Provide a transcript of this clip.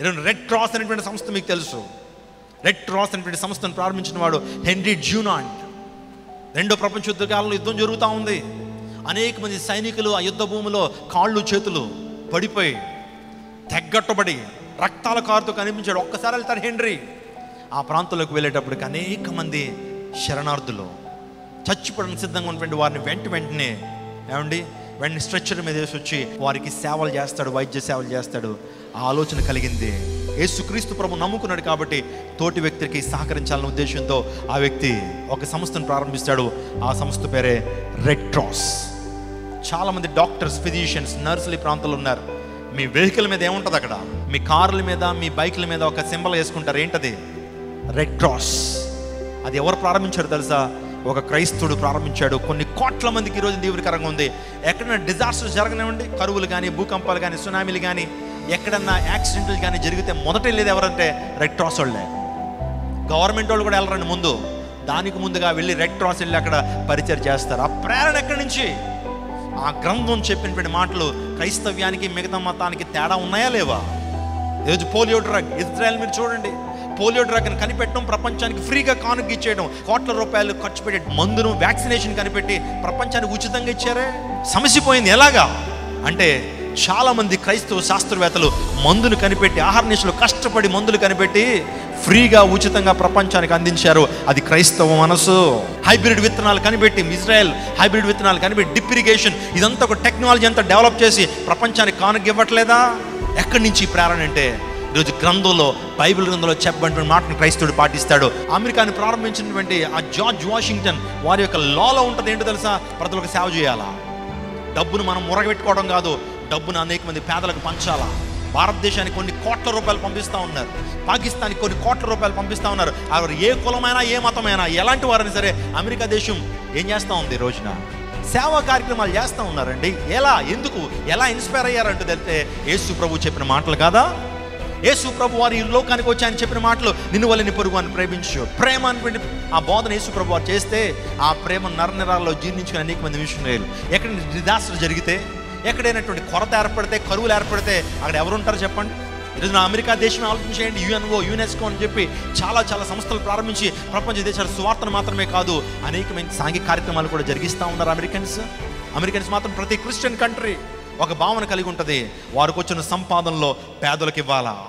Red cross అనేటువంటి సంస్థ మీకు తెలుసు. రెడ్ క్రాస్ అనేటువంటి సంస్థను ప్రారంభించిన వాడు హెన్రీ జ్యూనాంట్ రెండో ప్రపంచ యుద్ధ కాలంలో యుద్ధం జరుగుతూ ఉంది. అనేక మంది సైనికులు ఆ యుద్ధ భూమిలో కాళ్ళు చేతులు పడిపోయి తెగ్గట్టుబడి రక్తాల కారుతో కనిపించాడు. ఒక్కసారి వెళ్తారు హెన్రీ. ఆ ప్రాంతంలోకి వెళ్ళేటప్పటికి అనేక మంది శరణార్థులు చచ్చిపోవడానికి సిద్ధంగా ఉన్నటువంటి వారిని వెంట వెంటనే ఏమండి? వెంటనే స్ట్రెచ్చర్ మీద వేసి వచ్చి వారికి సేవలు చేస్తాడు వైద్య సేవలు చేస్తాడు. ఆ ఆలోచన కలిగింది. యేసుక్రీస్తు ప్రభు నమ్ముకున్నాడు కాబట్టి తోటి వ్యక్తికి సహకరించాలనే ఉద్దేశంతో ఆ వ్యక్తి ఒక సంస్థను ప్రారంభిస్తాడు. ఆ సంస్థ పేరే రెడ్ క్రాస్ చాలామంది డాక్టర్స్ ఫిజిషియన్స్ నర్సులు ఈ ప్రాంతంలో ఉన్నారు. మీ వెహికల్ మీద ఏముంటుంది అక్కడ? మీ కార్ల మీద మీ బైకుల మీద ఒక సింబల్ వేసుకుంటారు. ఏంటది? రెడ్ క్రాస్ అది ఎవరు ప్రారంభించారు తెలుసా? ఒక క్రైస్తవుడు ప్రారంభించాడు. కొన్ని కోట్ల మందికి ఈరోజు తీవ్రకరంగా ఉంది. ఎక్కడైనా డిజాస్టర్స్ జరగనివ్వండి. కరువులు కానీ భూకంపాలు కానీ సునామీలు కానీ ఎక్కడన్నా యాక్సిడెంట్లు కానీ జరిగితే మొదట వెళ్ళేది ఎవరంటే రెడ్ క్రాస్ వాళ్ళే. గవర్నమెంట్ వాళ్ళు కూడా వెళ్ళరండి ముందు. దానికి ముందుగా వెళ్ళి రెడ్ క్రాస్ వెళ్ళి అక్కడ పరిచయం చేస్తారు. ఆ ప్రేరణ ఎక్కడి నుంచి? ఆ గ్రంథం చెప్పినటువంటి మాటలు క్రైస్తవ్యానికి మిగతా మతానికి తేడా ఉన్నాయా లేవా? ఈరోజు పోలియో డ్రగ్. ఇజ్రాయెల్ మీరు చూడండి. పోలియో డ్రాగ్ని కనిపెట్టడం ప్రపంచానికి ఫ్రీగా కానుక ఇచ్చేయడం కోట్ల రూపాయలు ఖర్చు పెట్టే మందును వ్యాక్సినేషన్ కనిపెట్టి ప్రపంచానికి ఉచితంగా ఇచ్చారే? సమస్య పోయింది ఎలాగా? అంటే చాలామంది క్రైస్తవ శాస్త్రవేత్తలు మందును కనిపెట్టి ఆహార నిశలు కష్టపడి మందులు కనిపెట్టి ఫ్రీగా ఉచితంగా ప్రపంచానికి అందించారు. అది క్రైస్తవ మనసు. హైబ్రిడ్ విత్తనాలు కనిపెట్టి ఇజ్రాయెల్ హైబ్రిడ్ విత్తనాలు కనిపెట్టి డిప్రిగేషన్ ఇదంతా ఒక టెక్నాలజీ అంతా డెవలప్ చేసి ప్రపంచానికి కానుక ఇవ్వట్లేదా? ఎక్కడి నుంచి ప్రేరణ అంటే ఈరోజు గ్రంథంలో బైబిల్ గ్రంథంలో చెప్పబడిన మాటను క్రైస్తవుడు పాటిస్తాడు. అమెరికాని ప్రారంభించినటువంటి ఆ జార్జ్ వాషింగ్టన్ వారి యొక్క లాలో ఉంటుంది ఏంటో తెలుసా? ప్రజలకు సేవ చేయాలా? డబ్బును మనం మురగబెట్టుకోవడం కాదు డబ్బును అనేక మంది పేదలకు పంచాలా? భారతదేశానికి కొన్ని కోట్ల రూపాయలు పంపిస్తూ ఉన్నారు. పాకిస్తాన్కి కొన్ని కోట్ల రూపాయలు పంపిస్తూ ఉన్నారు. వారు ఏ కులమైనా ఏ మతమైనా ఎలాంటి వారైనా సరే అమెరికా దేశం ఏం చేస్తూ ఉంది ఈ రోజున? సేవా కార్యక్రమాలు చేస్తూ ఉన్నారండి. ఎలా? ఎందుకు? ఎలా ఇన్స్పైర్ అయ్యారంటూ తెలితే యేసు ప్రభు చెప్పిన మాటలు కాదా? యేసు ప్రభు వారు ఈ లోకానికి వచ్చి ఆయన చెప్పిన మాటలు నిన్ను వల్లని పొరుగు అని ప్రేమించు. ప్రేమ అనేటువంటి ఆ బోధన యేసు ప్రభు వారు చేస్తే ఆ ప్రేమ నరనిరాల్లో జీర్ణించుకుని అనేక మంది మిషనరీలు ఎక్కడ డిజాస్టర్ జరిగితే ఎక్కడైనటువంటి కొరత ఏర్పడితే కరువులు ఏర్పడితే అక్కడ ఎవరుంటారు చెప్పండి? ఈరోజు నా అమెరికా దేశం ఆలోచించేయండి యుఎన్ఓ యునెస్కో అని చెప్పి చాలా చాలా సంస్థలు ప్రారంభించి ప్రపంచ దేశాల సువార్తను మాత్రమే కాదు అనేకమైన సాంఘిక కార్యక్రమాలు కూడా జరిగిస్తూ ఉన్నారు అమెరికన్స్. అమెరికన్స్ మాత్రం ప్రతి క్రిస్టియన్ కంట్రీ. ఒక భావన కలిగి ఉంటుంది. వారికి వచ్చిన సంపాదనలో పేదలకు ఇవ్వాలా?